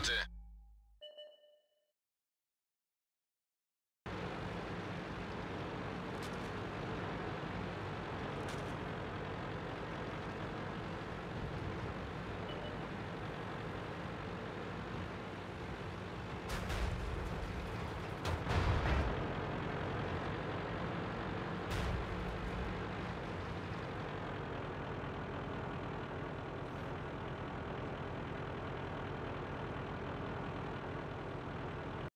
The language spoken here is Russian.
минуты.